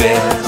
bear.